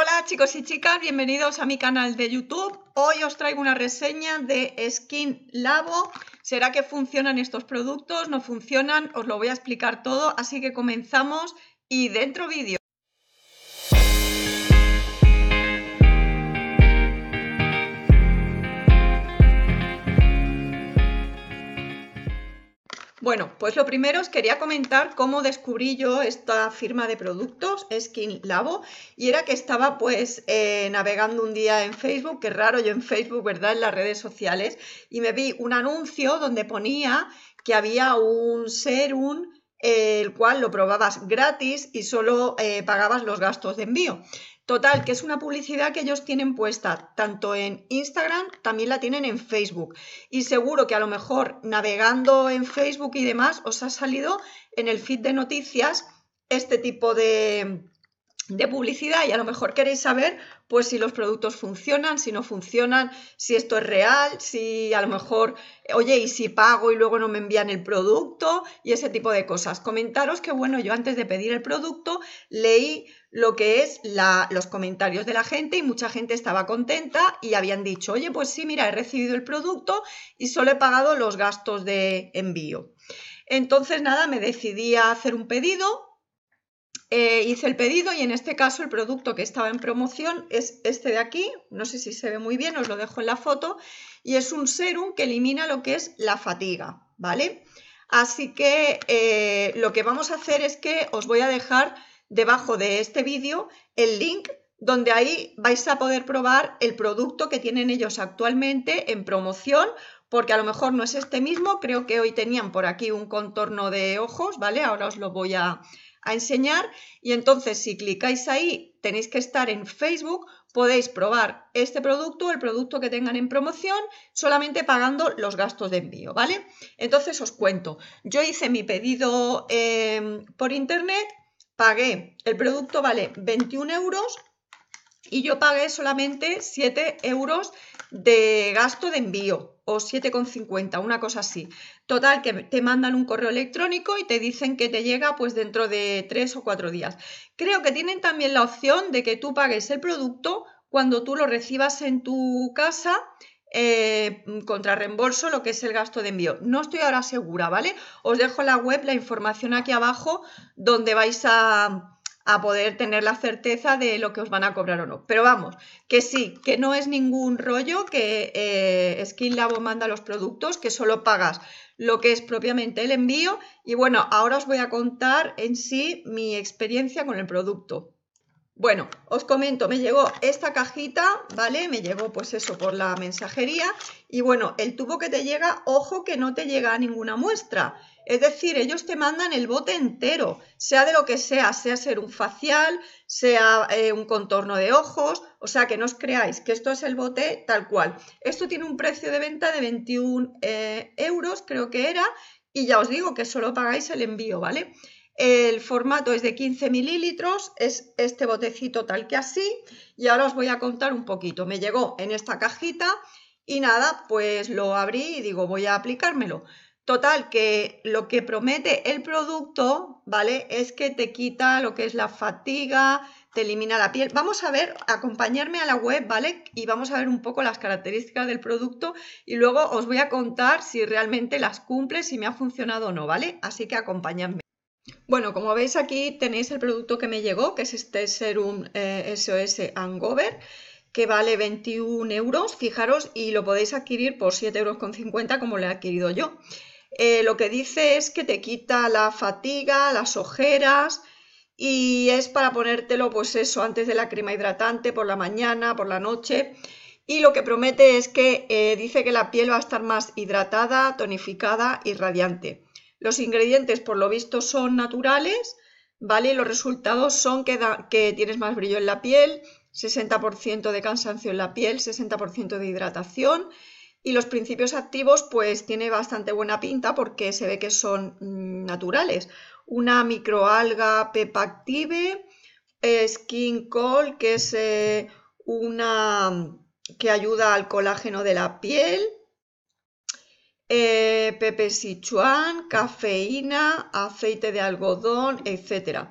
Hola chicos y chicas, bienvenidos a mi canal de YouTube. Hoy os traigo una reseña de Skin Labo. ¿Será que funcionan estos productos? ¿No funcionan? Os lo voy a explicar todo, así que comenzamos y dentro vídeo. Bueno, pues lo primero os quería comentar cómo descubrí yo esta firma de productos, Skin Labo, y era que estaba pues eh, navegando un día en Facebook, que raro yo en Facebook, ¿verdad? En las redes sociales, y me vi un anuncio donde ponía que había un serum el cual lo probabas gratis y solo eh, pagabas los gastos de envío. Total, que es una publicidad que ellos tienen puesta tanto en Instagram, también la tienen en Facebook. Y seguro que a lo mejor navegando en Facebook y demás os ha salido en el feed de noticias este tipo de, de publicidad y a lo mejor queréis saber pues si los productos funcionan, si no funcionan, si esto es real, si a lo mejor, oye, y si pago y luego no me envían el producto y ese tipo de cosas. Comentaros que bueno, yo antes de pedir el producto leí lo que es los comentarios de la gente y mucha gente estaba contenta y habían dicho, oye, pues sí, mira, he recibido el producto y solo he pagado los gastos de envío. Entonces, nada, me decidí a hacer un pedido, eh, hice el pedido y en este caso el producto que estaba en promoción es este de aquí, no sé si se ve muy bien, os lo dejo en la foto, y es un serum que elimina lo que es la fatiga, ¿vale? Así que eh, lo que vamos a hacer es que os voy a dejar debajo de este vídeo el link donde ahí vais a poder probar el producto que tienen ellos actualmente en promoción, porque a lo mejor no es este mismo, creo que hoy tenían por aquí un contorno de ojos, ¿vale? Ahora os lo voy a, a enseñar y entonces si clicáis ahí tenéis que estar en Facebook, podéis probar este producto, el producto que tengan en promoción, solamente pagando los gastos de envío, ¿vale? Entonces os cuento, yo hice mi pedido eh, por internet pagué, el producto vale 21 euros y yo pagué solamente 7 euros de gasto de envío o 7,50, una cosa así. Total, que te mandan un correo electrónico y te dicen que te llega pues dentro de 3 o 4 días. Creo que tienen también la opción de que tú pagues el producto cuando tú lo recibas en tu casa eh, contra reembolso lo que es el gasto de envío. No estoy ahora segura, ¿vale? Os dejo la web, la información aquí abajo, donde vais a, poder tener la certeza de lo que os van a cobrar o no. Pero vamos, que sí, que no es ningún rollo que eh, Labo manda los productos, que solo pagas lo que es propiamente el envío. Y bueno, ahora os voy a contar en sí mi experiencia con el producto. Bueno, os comento, me llegó esta cajita, ¿vale? Me llegó pues eso por la mensajería y bueno, el tubo que te llega, ojo que no te llega a ninguna muestra. Es decir, ellos te mandan el bote entero, sea de lo que sea, sea ser un facial, sea eh, un contorno de ojos, o sea que no os creáis que esto es el bote tal cual. Esto tiene un precio de venta de 21 eh, euros, creo que era, y ya os digo que solo pagáis el envío, ¿vale? El formato es de 15 mililitros, es este botecito tal que así. Y ahora os voy a contar un poquito. Me llegó en esta cajita y nada, pues lo abrí y digo, voy a aplicármelo. Total, que lo que promete el producto, ¿vale? Es que te quita lo que es la fatiga, te elimina la piel. Vamos a ver, acompañarme a la web, ¿vale? Y vamos a ver un poco las características del producto y luego os voy a contar si realmente las cumple, si me ha funcionado o no, ¿vale? Así que acompañadme. Bueno, como veis aquí tenéis el producto que me llegó, que es este Serum SOS eh, Angover, que vale 21 euros, fijaros, y lo podéis adquirir por 7,50 euros como lo he adquirido yo. Eh, lo que dice es que te quita la fatiga, las ojeras y es para ponértelo pues eso antes de la crema hidratante por la mañana, por la noche. Y lo que promete es que eh, dice que la piel va a estar más hidratada, tonificada y radiante. Los ingredientes, por lo visto, son naturales, ¿vale? Los resultados son que, que tienes más brillo en la piel, 60% de cansancio en la piel, 60% de hidratación y los principios activos pues tiene bastante buena pinta porque se ve que son mm, naturales. Una microalga Pepa Active, eh, Skin Call que es eh, una que ayuda al colágeno de la piel, eh, pepe sichuan, cafeína, aceite de algodón, etc.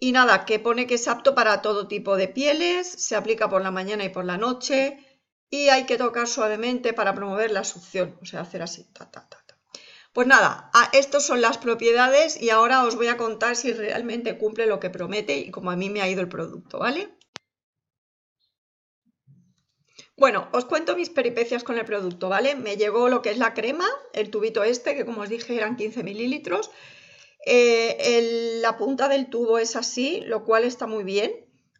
Y nada, que pone que es apto para todo tipo de pieles, se aplica por la mañana y por la noche y hay que tocar suavemente para promover la succión, o sea, hacer así, ta, ta, ta. Pues nada, estas son las propiedades y ahora os voy a contar si realmente cumple lo que promete y como a mí me ha ido el producto, ¿vale? Bueno, os cuento mis peripecias con el producto, ¿vale? Me llegó lo que es la crema, el tubito este, que como os dije eran 15 mililitros. Eh, la punta del tubo es así, lo cual está muy bien,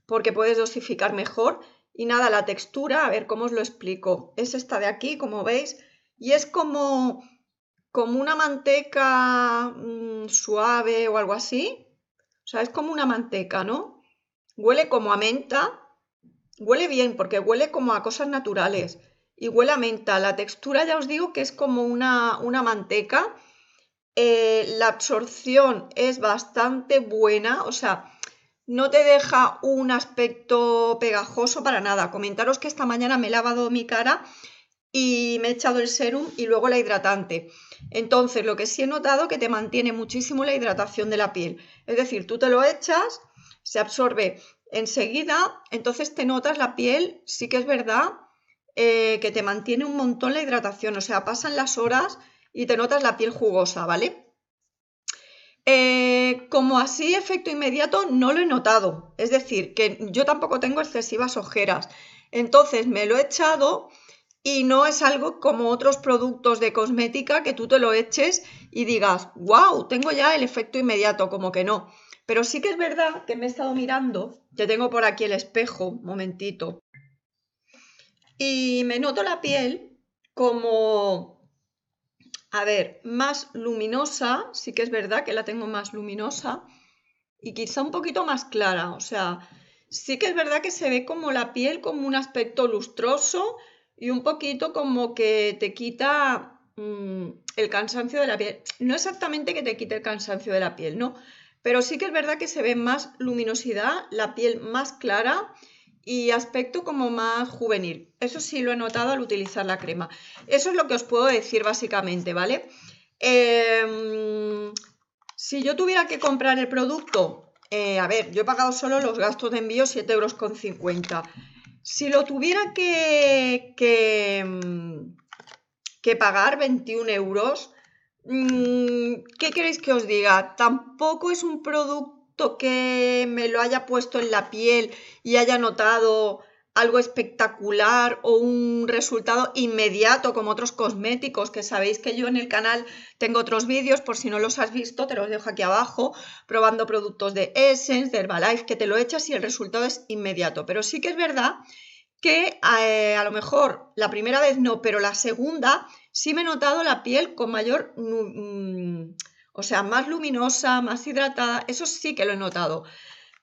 porque puedes dosificar mejor. Y nada, la textura, a ver cómo os lo explico. Es esta de aquí, como veis, y es como, como una manteca mm, suave o algo así. O sea, es como una manteca, ¿no? Huele como a menta, Huele bien porque huele como a cosas naturales y huele a menta. La textura ya os digo que es como una, una manteca. Eh, la absorción es bastante buena, o sea, no te deja un aspecto pegajoso para nada. Comentaros que esta mañana me he lavado mi cara y me he echado el serum y luego la hidratante. Entonces, lo que sí he notado que te mantiene muchísimo la hidratación de la piel. Es decir, tú te lo echas, se absorbe enseguida, entonces te notas la piel, sí que es verdad eh, que te mantiene un montón la hidratación, o sea, pasan las horas y te notas la piel jugosa, ¿vale? Eh, como así efecto inmediato no lo he notado, es decir, que yo tampoco tengo excesivas ojeras, entonces me lo he echado y no es algo como otros productos de cosmética que tú te lo eches y digas, wow, tengo ya el efecto inmediato, como que no. Pero sí que es verdad que me he estado mirando, que tengo por aquí el espejo, momentito, y me noto la piel como, a ver, más luminosa, sí que es verdad que la tengo más luminosa, y quizá un poquito más clara, o sea, sí que es verdad que se ve como la piel como un aspecto lustroso y un poquito como que te quita mm, el cansancio de la piel. No exactamente que te quite el cansancio de la piel, no, pero sí que es verdad que se ve más luminosidad, la piel más clara y aspecto como más juvenil. Eso sí lo he notado al utilizar la crema. Eso es lo que os puedo decir básicamente, ¿vale? Em, si yo tuviera que comprar el producto, eh, a ver, yo he pagado solo los gastos de envío 7,50 euros. Si lo tuviera que, que, em, que pagar 21 euros, ¿Qué queréis que os diga? Tampoco es un producto que me lo haya puesto en la piel y haya notado algo espectacular o un resultado inmediato como otros cosméticos que sabéis que yo en el canal tengo otros vídeos por si no los has visto te los dejo aquí abajo probando productos de Essence, de Herbalife que te lo echas y el resultado es inmediato pero sí que es verdad que eh, a lo mejor la primera vez no pero la segunda sí me he notado la piel con mayor, mm, o sea, más luminosa, más hidratada, eso sí que lo he notado.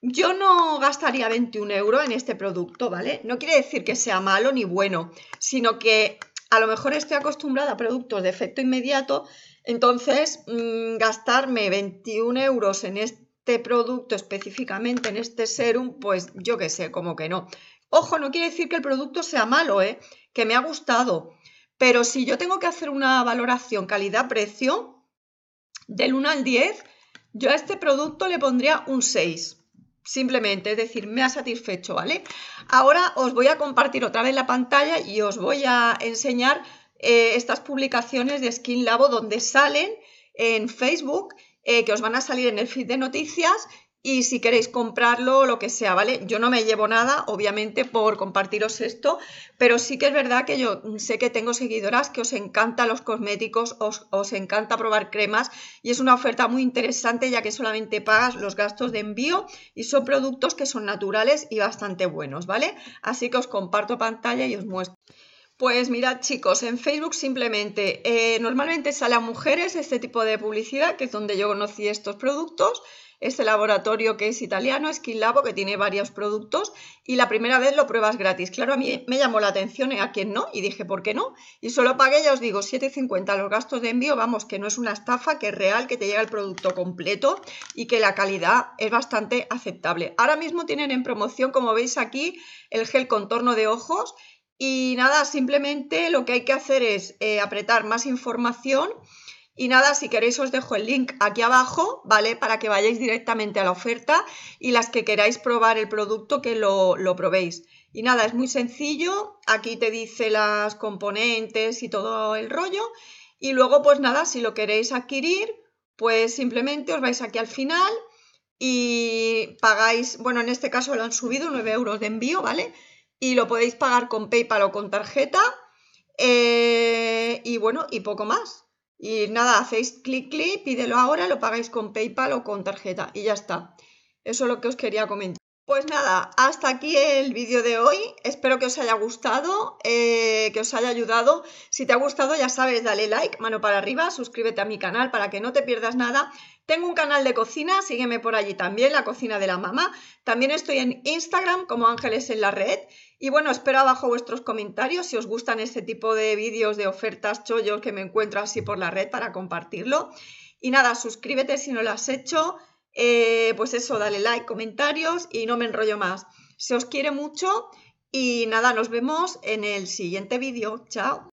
Yo no gastaría 21 euros en este producto, ¿vale? No quiere decir que sea malo ni bueno, sino que a lo mejor estoy acostumbrada a productos de efecto inmediato, entonces mm, gastarme 21 euros en este producto específicamente, en este serum, pues yo qué sé, como que no. Ojo, no quiere decir que el producto sea malo, ¿eh? Que me ha gustado. Pero si yo tengo que hacer una valoración calidad-precio, del 1 al 10, yo a este producto le pondría un 6. Simplemente, es decir, me ha satisfecho, ¿vale? Ahora os voy a compartir otra vez la pantalla y os voy a enseñar eh, estas publicaciones de Skin Labo donde salen en Facebook, eh, que os van a salir en el feed de noticias y si queréis comprarlo o lo que sea, ¿vale? Yo no me llevo nada, obviamente, por compartiros esto, pero sí que es verdad que yo sé que tengo seguidoras que os encantan los cosméticos, os, os encanta probar cremas y es una oferta muy interesante ya que solamente pagas los gastos de envío y son productos que son naturales y bastante buenos, ¿vale? Así que os comparto pantalla y os muestro. Pues mirad chicos, en Facebook simplemente, eh, normalmente sale a mujeres este tipo de publicidad, que es donde yo conocí estos productos, este laboratorio que es italiano, Skin Labo, que tiene varios productos y la primera vez lo pruebas gratis. Claro, a mí me llamó la atención ¿eh? a quien no y dije, ¿por qué no? Y solo pagué, ya os digo, 7,50 los gastos de envío, vamos, que no es una estafa, que es real, que te llega el producto completo y que la calidad es bastante aceptable. Ahora mismo tienen en promoción, como veis aquí, el gel contorno de ojos y nada, simplemente lo que hay que hacer es eh, apretar más información Y nada, si queréis os dejo el link aquí abajo, ¿vale? Para que vayáis directamente a la oferta y las que queráis probar el producto que lo, lo probéis. Y nada, es muy sencillo. Aquí te dice las componentes y todo el rollo. Y luego, pues nada, si lo queréis adquirir, pues simplemente os vais aquí al final y pagáis, bueno, en este caso lo han subido 9 euros de envío, ¿vale? Y lo podéis pagar con PayPal o con tarjeta. Eh, y bueno, y poco más. Y nada, hacéis clic, clic, pídelo ahora, lo pagáis con PayPal o con tarjeta y ya está. Eso es lo que os quería comentar. Pues nada, hasta aquí el vídeo de hoy. Espero que os haya gustado, eh, que os haya ayudado. Si te ha gustado, ya sabes, dale like, mano para arriba, suscríbete a mi canal para que no te pierdas nada. Tengo un canal de cocina, sígueme por allí también, la cocina de la mamá. También estoy en Instagram como Ángeles en la red. Y bueno, espero abajo vuestros comentarios si os gustan este tipo de vídeos de ofertas chollos que me encuentro así por la red para compartirlo. Y nada, suscríbete si no lo has hecho. Eh, pues eso, dale like, comentarios y no me enrollo más. Se os quiere mucho y nada, nos vemos en el siguiente vídeo. Chao.